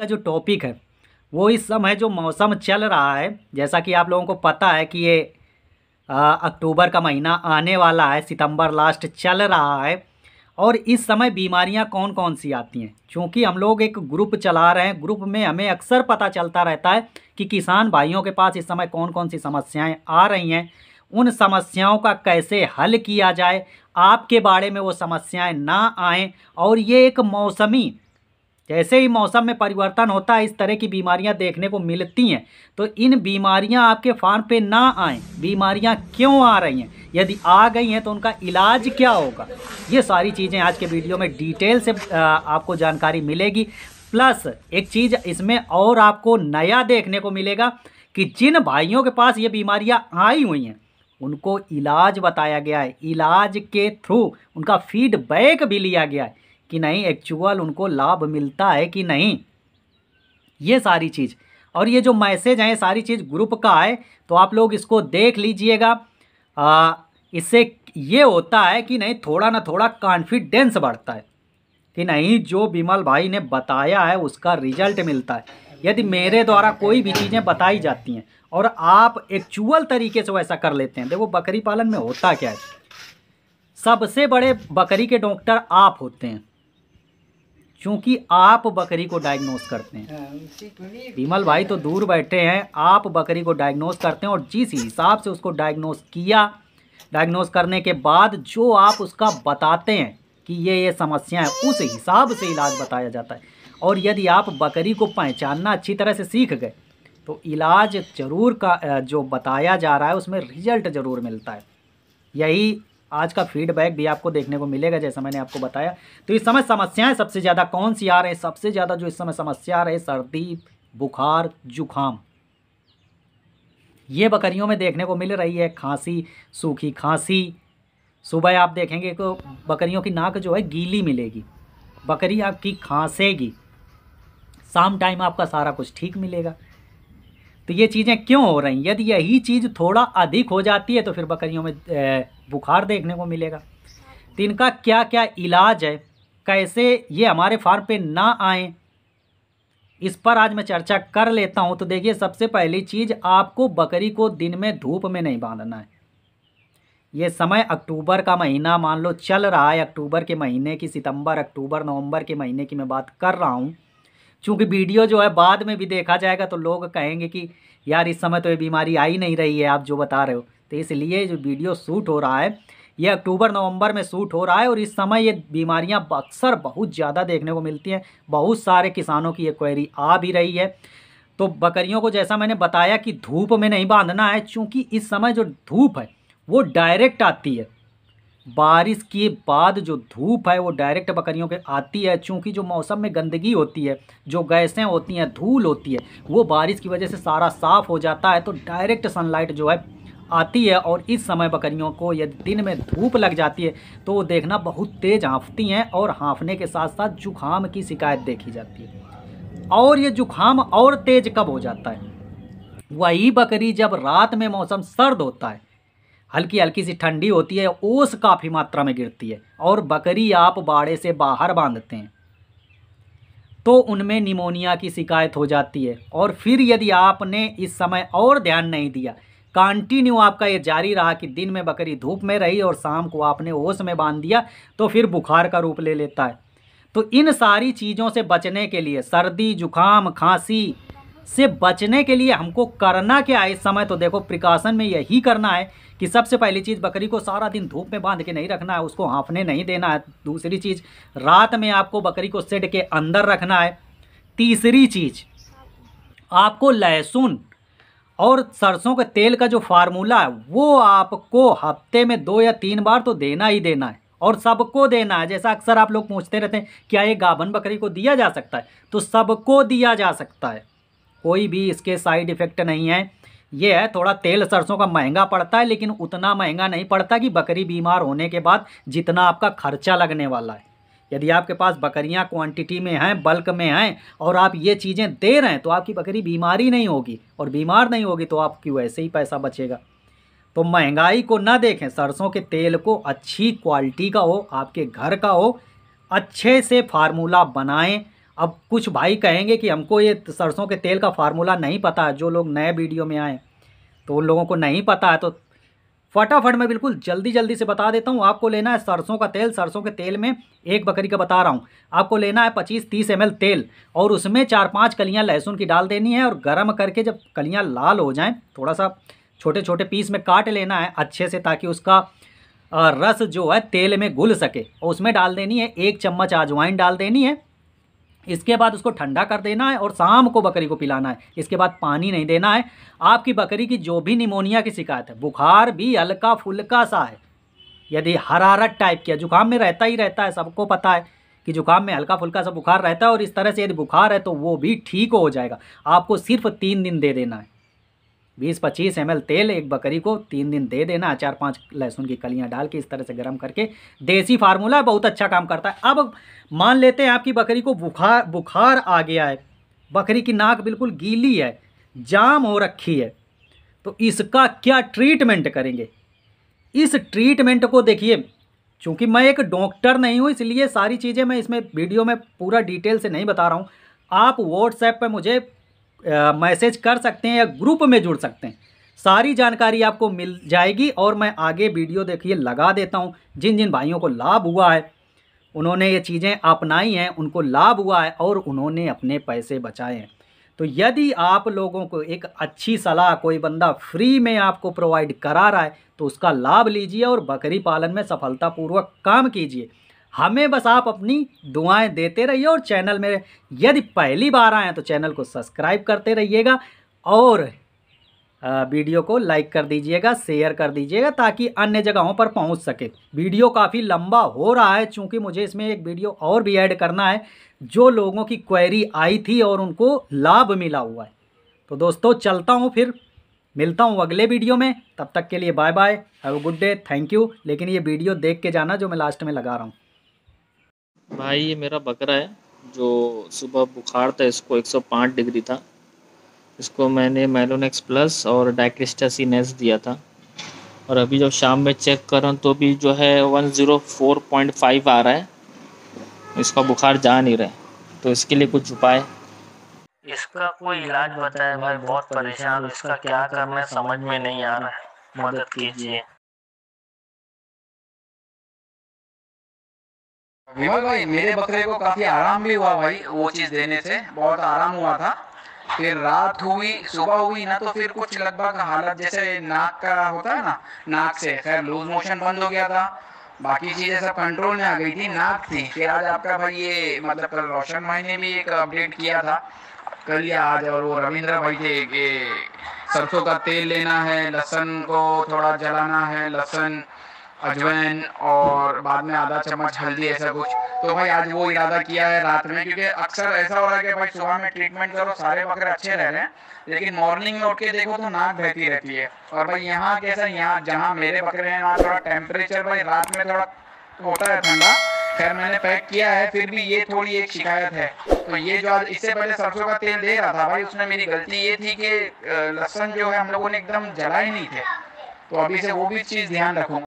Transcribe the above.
का जो टॉपिक है, वो इस समय जो मौसम चल रहा है, जैसा कि आप लोगों को पता है कि ये अक्टूबर का महीना आने वाला है, सितंबर लास्ट चल रहा है। और इस समय बीमारियाँ कौन कौन सी आती हैं? क्योंकि हम लोग एक ग्रुप चला रहे हैं ग्रुप में हमें अक्सर पता चलता रहता है कि किसान भाइयों के पास इस समय कौन कौन सी समस्याएँ आ रही हैं। उन समस्याओं का कैसे हल किया जाए? आपके बारे में वो समस्याएँ ना आएँ। और ये एक मौसमी जैसे ही मौसम में परिवर्तन होता है, इस तरह की बीमारियाँ देखने को मिलती हैं। तो इन बीमारियाँ आपके फार्म पे ना आए। बीमारियाँ क्यों आ रही हैं? यदि आ गई हैं तो उनका इलाज क्या होगा? ये सारी चीज़ें आज के वीडियो में डिटेल से आपको जानकारी मिलेगी। प्लस, एक चीज़ इसमें और आपको नया देखने को मिलेगा कि जिन भाइयों के पास ये बीमारियाँ आई हुई हैं, उनको इलाज बताया गया है। इलाज के थ्रू उनका फीडबैक भी लिया गया है। कि नहीं एक्चुअल उनको लाभ मिलता है कि नहीं? ये सारी चीज़। और ये जो मैसेज है सारी चीज़ ग्रुप का है तो आप लोग इसको देख लीजिएगा। इससे ये होता है कि नहीं, थोड़ा ना थोड़ा कॉन्फिडेंस बढ़ता है। कि नहीं, जो बिमल भाई ने बताया है, उसका रिज़ल्ट मिलता है। यदि मेरे द्वारा कोई भी चीज़ें बताई जाती हैं, और आप एक्चुअल तरीके से वैसा कर लेते हैं, देखो बकरी पालन में होता क्या है? सबसे बड़े बकरी के डॉक्टर आप होते हैं। क्योंकि आप बकरी को डायग्नोस करते हैं। विमल भाई तो दूर बैठे हैं आप बकरी को डायग्नोस करते हैं और जिस हिसाब से उसको डायग्नोस किया डायग्नोस करने के बाद जो आप उसका बताते हैं कि ये ये समस्या है उस हिसाब से इलाज बताया जाता है। और यदि आप बकरी को पहचानना अच्छी तरह से सीख गए तो इलाज ज़रूर का जो बताया जा रहा है उसमें रिज़ल्ट ज़रूर मिलता है। यही आज का फीडबैक भी आपको देखने को मिलेगा, जैसा मैंने आपको बताया। तो इस समय समस्याएँ सबसे ज़्यादा कौन सी आ रही है? सबसे ज़्यादा जो इस समय समस्या आ रही है, सर्दी, बुखार जुखाम ये बकरियों में देखने को मिल रही है, खांसी, सूखी खांसी। सुबह आप देखेंगे तो बकरियों की नाक जो है गीली मिलेगी, बकरी आपकी खांसेगी। शाम टाइम आपका सारा कुछ ठीक मिलेगा। तो ये चीज़ें क्यों हो रही यदि यही चीज़ थोड़ा अधिक हो जाती है तो फिर बकरियों में बुखार देखने को मिलेगा। तो इनका क्या क्या इलाज है? कैसे ये हमारे फार्म पे ना आए? इस पर आज मैं चर्चा कर लेता हूँ। तो देखिए, सबसे पहली चीज़, आपको बकरी को दिन में धूप में नहीं बांधना है। ये समय अक्टूबर का महीना, मान लो, चल रहा है अक्टूबर के महीने की, सितंबर, अक्टूबर, नवंबर के महीने की मैं बात कर रहा हूँ। चूँकि वीडियो जो है बाद में भी देखा जाएगा तो लोग कहेंगे कि यार इस समय तो ये बीमारी आई नहीं रही है, आप जो बता रहे हो। तो इसलिए जो वीडियो शूट हो रहा है, ये अक्टूबर, नवंबर में शूट हो रहा है, और इस समय ये बीमारियाँ अक्सर बहुत ज़्यादा देखने को मिलती हैं। बहुत सारे किसानों की ये क्वेरी आ भी रही है। तो बकरियों को जैसा मैंने बताया कि धूप में नहीं बांधना है, चूँकि इस समय जो धूप है, वो डायरेक्ट आती है। बारिश के बाद जो धूप है, वो डायरेक्ट बकरियों के आती है। चूँकि जो मौसम में गंदगी होती है, जो गैसें होती हैं, धूल होती है, वो बारिश की वजह से सारा साफ़ हो जाता है। तो डायरेक्ट सनलाइट जो है, आती है और इस समय बकरियों को यदि दिन में धूप लग जाती है तो वो देखना बहुत तेज़ हाँफती हैं और हाँफने के साथ साथ जुखाम की शिकायत देखी जाती है। और ये जुखाम और तेज़ कब हो जाता है? वही बकरी जब रात में मौसम सर्द होता है हल्की हल्की सी ठंडी होती है, ओस काफ़ी मात्रा में गिरती है और बकरी आप बाड़े से बाहर बांधते हैं। तो उनमें निमोनिया की शिकायत हो जाती है और फिर यदि आपने इस समय और ध्यान नहीं दिया, कंटिन्यू आपका ये जारी रहा कि दिन में बकरी धूप में रही और शाम को आपने ओस में बाँध दिया तो फिर बुखार का रूप ले लेता है। तो इन सारी चीज़ों से बचने के लिए सर्दी, जुकाम, खांसी से बचने के लिए हमको करना क्या है? इस समय तो देखो, प्रिकॉशन में यही करना है कि सबसे पहली चीज़, बकरी को सारा दिन धूप में बाँध के नहीं रखना है, उसको हाँफने नहीं देना है। दूसरी चीज़, रात में आपको बकरी को सेड के अंदर रखना है। तीसरी चीज़, आपको लहसुन और सरसों के तेल का जो फार्मूला है, वो आपको हफ़्ते में दो या तीन बार तो देना ही देना है और सबको देना है। जैसा अक्सर आप लोग पूछते रहते हैं, क्या ये गाभन बकरी को दिया जा सकता है? तो सबको दिया जा सकता है। कोई भी इसके साइड इफ़ेक्ट नहीं है। ये है, थोड़ा तेल सरसों का महँगा पड़ता है, लेकिन उतना महँगा नहीं पड़ता कि बकरी बीमार होने के बाद जितना आपका खर्चा लगने वाला है। यदि आपके पास बकरियाँ क्वांटिटी में हैं बल्क में हैं, और आप ये चीज़ें दे रहे हैं तो आपकी बकरी बीमारी नहीं होगी। और बीमार नहीं होगी तो आपकी वैसे ही पैसा बचेगा। तो महँगाई को ना देखें, सरसों के तेल को अच्छी क्वालिटी का हो, आपके घर का हो, अच्छे से फार्मूला बनाएँ अब कुछ भाई कहेंगे कि हमको ये सरसों के तेल का फार्मूला नहीं पता, जो लोग नए वीडियो में आए तो उन लोगों को नहीं पता है तो फटाफट मैं बिल्कुल जल्दी जल्दी से बता देता हूँ। आपको लेना है सरसों का तेल, सरसों के तेल में एक बकरी का बता रहा हूँ। आपको लेना है पच्चीस तीस एमएल तेल, और उसमें चार पाँच कलियाँ लहसुन की डाल देनी है, और गर्म करके जब कलियाँ लाल हो जाएँ थोड़ा सा छोटे छोटे पीस में काट लेना है अच्छे से, ताकि उसका रस जो है तेल में घुल सके, और उसमें डाल देनी है एक चम्मच अजवाइन डाल देनी है इसके बाद उसको ठंडा कर देना है और शाम को बकरी को पिलाना है। इसके बाद पानी नहीं देना है। आपकी बकरी की जो भी निमोनिया की शिकायत है, बुखार भी हल्का फुल्का सा है। यदि हरारत टाइप की जुकाम में रहता ही रहता है, सबको पता है कि जुकाम में हल्का फुल्का सा बुखार रहता है और इस तरह से यदि बुखार है तो वो भी ठीक हो जाएगा। आपको सिर्फ़ तीन दिन दे देना है। बीस पच्चीस एम तेल एक बकरी को तीन दिन दे देना चार पाँच लहसुन की कलियाँ डाल के इस तरह से गर्म करके। देसी फार्मूला बहुत अच्छा काम करता है। अब मान लेते हैं आपकी बकरी को बुखार बुखार आ गया है। बकरी की नाक बिल्कुल गीली है, जाम हो रखी है। तो इसका क्या ट्रीटमेंट करेंगे? इस ट्रीटमेंट को देखिए, चूँकि मैं एक डॉक्टर नहीं हूँ, इसलिए सारी चीज़ें मैं इसमें वीडियो में पूरा डिटेल से नहीं बता रहा हूँ। आप व्हाट्सएप पर मुझे मैसेज कर सकते हैं या ग्रुप में जुड़ सकते हैं। सारी जानकारी आपको मिल जाएगी और मैं आगे वीडियो देखिए लगा देता हूँ। जिन जिन भाइयों को लाभ हुआ है, उन्होंने ये चीज़ें अपनाई हैं, उनको लाभ हुआ है और उन्होंने अपने पैसे बचाए हैं। तो यदि आप लोगों को एक अच्छी सलाह कोई बंदा फ्री में आपको प्रोवाइड करा रहा है तो उसका लाभ लीजिए और बकरी पालन में सफलतापूर्वक काम कीजिए। हमें बस आप अपनी दुआएँ देते रहिए और चैनल में यदि पहली बार आए तो चैनल को सब्सक्राइब करते रहिएगा और वीडियो को लाइक कर दीजिएगा, शेयर कर दीजिएगा ताकि अन्य जगहों पर पहुँच सके। वीडियो काफ़ी लंबा हो रहा है चूँकि मुझे इसमें एक वीडियो और भी ऐड करना है, जो लोगों की क्वेरी आई थी और उनको लाभ मिला हुआ है। तो दोस्तों, चलता हूँ फिर, मिलता हूँ अगले वीडियो में, तब तक के लिए bye bye have good day, thank you, लेकिन ये वीडियो देख के जाना जो मैं लास्ट में लगा रहा हूँ। भाई, ये मेरा बकरा है, जो सुबह बुखार था, इसको 105 डिग्री था। इसको मैंने मेलोनेक्स प्लस और डाइक्रिस्टासिनेस दिया था। और अभी जब शाम में चेक करूँ तो भी जो है 104.5 आ रहा है। इसका बुखार जा नहीं रहा है तो इसके लिए कुछ उपाय। इसका कोई इलाज बताए भाई बहुत परेशान इसका क्या करना समझ में नहीं आ रहा है। मदद कीजिए। विमल भाई मेरे बकरे को काफ़ी आराम भी हुआ भाई वो चीज़ देने से बहुत आराम हुआ था। फिर रात हुई सुबह हुई ना तो फिर कुछ लगभग हालत जैसे नाक का होता है ना नाक से खैर लूज मोशन बंद हो गया था बाकी चीज़ें सब कंट्रोल में आ गई थी नाक थी। फिर आज आपका भाई ये मतलब कल रोशन भाई ने भी एक अपडेट किया था। कल या आज और वो रविंद्र भाई थे कि सरसों का तेल लेना है लहसन को थोड़ा जलाना है लहसन अजवैन और बाद में आधा चम्मच हल्दी ऐसा कुछ। तो भाई आज वो इरादा किया है रात में, क्योंकि अक्सर ऐसा हो रहा है कि भाई सुबह में ट्रीटमेंट करो, सारे बकरे अच्छे रह रहे हैं, लेकिन मॉर्निंग में उठ के देखो तो नाक बहती रहती है। और भाई यहाँ कैसा यहाँ जहाँ मेरे बकरे हैं वहाँ थोड़ा टेम्परेचर भाई रात में थोड़ा होता है ठंडा। खैर, मैंने पैक किया है, फिर भी ये थोड़ी एक शिकायत है। तो ये जो आज, इससे पहले सरसों का तेल दे रहा था भाई उसमें मेरी गलती ये थी कि लहसन जो है हम लोगों ने एकदम जला ही नहीं थे। तो अभी से वो भी चीज़ ध्यान रखूँगा।